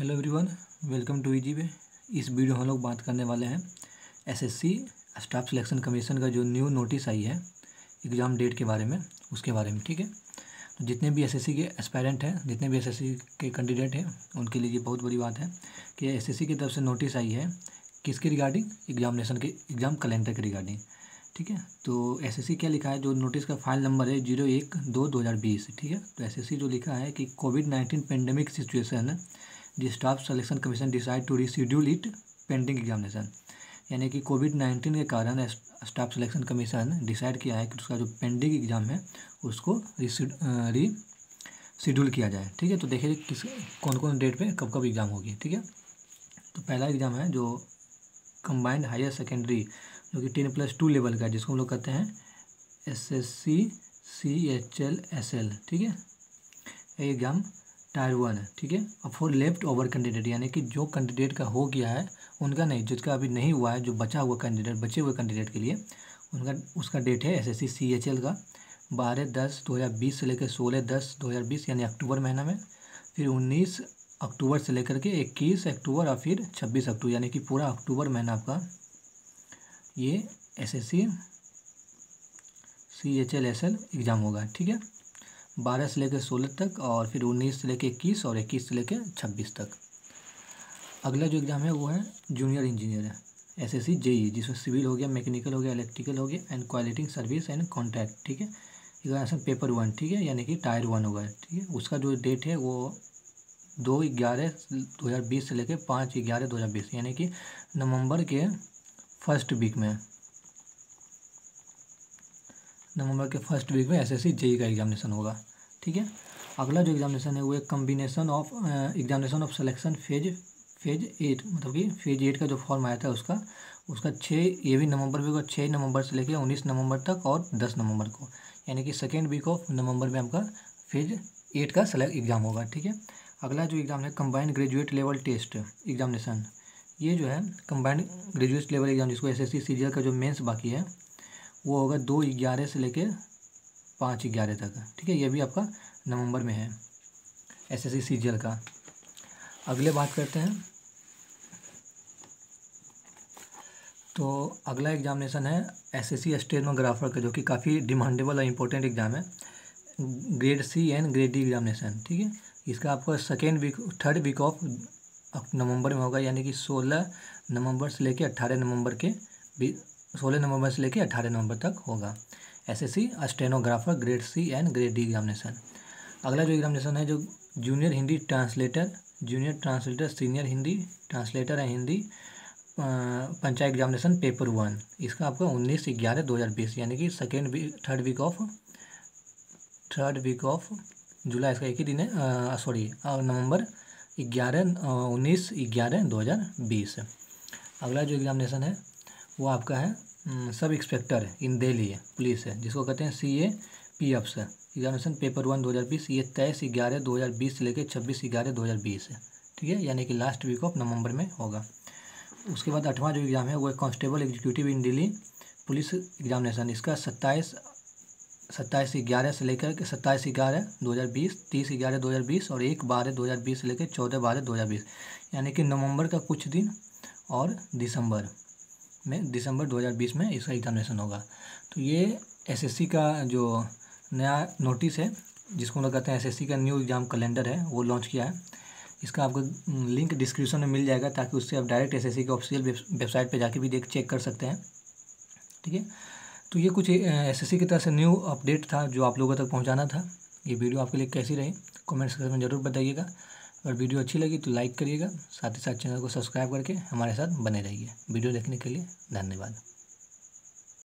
Hello everyone welcome to easy way इस video हम लोग बात करने वाले हैं एसएससी स्टाफ सिलेक्शन कमीशन का जो न्यू नोटिस आई है एग्ज़ाम डेट के बारे में, उसके बारे में, ठीक है? तो जितने भी एसएससी के एस्पायरेंट हैं, जितने भी एसएससी के कैंडिडेट हैं, उनके लिए ये बहुत बड़ी बात है कि एसएससी की तरफ़ से नोटिस आई है किसके रिगार्डिंग एग्जामिनेशन के एग्ज़ाम कैलेंडर के रिगार्डिंग ठीक है? तो एसएससी क्या लिखा है? जो नोटिस का फ़ाइल नंबर है ज़ीरो एक दो दो हज़ार बीस, ठीक है? तो एसएससी जो लिखा है कि Covid nineteen pandemic situation the staff selection commission decide to reschedule it pending examination. यानी कि कोविड नाइन्टीन के कारण स्टाफ सिलेक्शन कमीशन डिसाइड किया है कि उसका जो पेंडिंग एग्ज़ाम है, उसको री शेड्यूल किया जाए। ठीक है? तो देखिए किस कौन कौन डेट पे कब कब एग्ज़ाम होगी। ठीक है? तो पहला एग्ज़ाम है जो कंबाइंड हायर सेकेंडरी, जो कि टेन प्लस टू लेवल का है, जिसको हम लोग कहते हैं S S C C H L, S L. ठीक है? ये एग्ज़ाम टायर वन है ठीक है? अब फॉर लेफ़्ट ओवर कैंडिडेट यानी कि जो कैंडिडेट का हो गया है, उनका नहीं, जिसका अभी नहीं हुआ है, जो बचा हुआ कैंडिडेट बचे हुए कैंडिडेट के लिए, उनका, उसका डेट है S S C C H L का, बारह दस दो हज़ार बीस से लेकर सोलह दस दो हज़ार बीस, यानी अक्टूबर महीना में, फिर उन्नीस अक्टूबर से लेकर के इक्कीस अक्टूबर और फिर छब्बीस अक्टूबर, यानी कि पूरा अक्टूबर महीना आपका, ये S S C C H L S L exam होगा, ठीक है? बारह से लेकर सोलह तक और फिर उन्नीस से लेकर इक्कीस और इक्कीस से लेकर छब्बीस तक। अगला जो एग्ज़ाम है वो है जूनियर इंजीनियर है एस एस सी जेई जिसमें सिविल हो गया मैकेनिकल हो गया इलेक्ट्रिकल हो गया and quality service and contract ठीक है? एग्जामिनेशन पेपर वन ठीक है? यानी कि टायर वन होगा ठीक है? उसका जो डेट है वो दो ग्यारह दो हज़ार बीस से लेकर पाँच ग्यारह दो हज़ार बीस, यानी कि नवंबर के फ़र्स्ट वीक में। नवंबर के फ़र्स्ट वीक में एस एस जेई का एग्जामिनेशन होगा, ठीक है? अगला जो एग्जामिनेशन है, वो एक combination of examination of selection phase phase eight मतलब कि फ़ेज़ एट का जो फॉर्म आया था उसका उसका छः ये भी नवंबर में होगा छः नवंबर से लेकर उन्नीस नवंबर तक और दस नवंबर को, यानी कि सेकेंड वीक ऑफ़ नवंबर में आपका फ़ेज़ एट का सेलेक्ट एग्ज़ाम होगा, ठीक है? अगला जो एग्ज़ाम है combined graduate level test examination ये जो है कंबाइंड ग्रेजुएट लेवल एग्ज़ाम जिसको एस एस सी का जो मेंस बाकी है वो होगा दो ग्यारह से लेकर पाँच ग्यारह तक। ठीक है, ये भी आपका नवंबर में है एस एस सी का। अगले बात करते हैं। तो अगला एग्जामिनेशन है एस एस सी स्टेनोग्राफर का, जो कि काफ़ी डिमांडेबल और इम्पोर्टेंट एग्ज़ाम है। Grade C and grade D examination ठीक है? इसका आपका second week third week of November में होगा, यानी कि सोलह नवंबर से लेकर अट्ठारह नवंबर के सोलह नवंबर से लेकर अट्ठारह नवंबर तक होगा। S SSC stenographer grade C and grade D examination अगला जो एग्जामिनेशन है, जो junior Hindi translator junior translator senior Hindi translator है Hindi panchayat examination paper one इसका आपका उन्नीस ग्यारह दो हज़ार बीस, यानी कि second week third week of third week of July. इसका एक ही दिन है सॉरी नवंबर ग्यारह उन्नीस ग्यारह दो हज़ार बीस। अगला जो एग्जामिनेशन है वो आपका है सब इंस्पेक्टर है, इन दिल्ली है, पुलिस है, जिसको कहते हैं सी ए पी एफ़ से एग्जामिनेशन पेपर वन दो हज़ार बीस, ये तेईस, ग्यारह, दो हज़ार बीस से लेकर छब्बीस, ग्यारह, दो हज़ार बीस है, ठीक है? यानी कि लास्ट वीक ऑफ़ नवंबर में होगा। उसके बाद आठवां जो एग्ज़ाम है, वो constable executive in Delhi police examination इसका सत्ताईस सत्ताईस, ग्यारह से लेकर के सत्ताईस, ग्यारह, दो हज़ार बीस, तीस, ग्यारह, दो हज़ार बीस और एक, बारह, दो हज़ार बीस से लेकर चौदह, बारह, दो हज़ार बीस। यानी कि नवंबर का कुछ दिन और दिसंबर। में, दिसंबर 2020 में इसका एग्जामिनेशन होगा। तो ये एसएससी का जो नया नोटिस है, जिसको हम कहते हैं एसएससी का न्यू एग्ज़ाम कैलेंडर है, वो लॉन्च किया है। इसका आपको लिंक डिस्क्रिप्शन में मिल जाएगा, ताकि उससे आप डायरेक्ट एसएससी के ऑफिशियल वेबसाइट पर जाके भी देख चेक कर सकते हैं। ठीक है? तो ये कुछ एसएससी की तरफ़ से न्यू अपडेट था, जो आप लोगों तक पहुँचाना था। ये वीडियो आपके लिए कैसी रही? कमेंट सेक्शन में ज़रूर बताइएगा। अगर वीडियो अच्छी लगी तो लाइक करिएगा, साथ ही साथ चैनल को सब्सक्राइब करके हमारे साथ बने रहिए। वीडियो देखने के लिए धन्यवाद।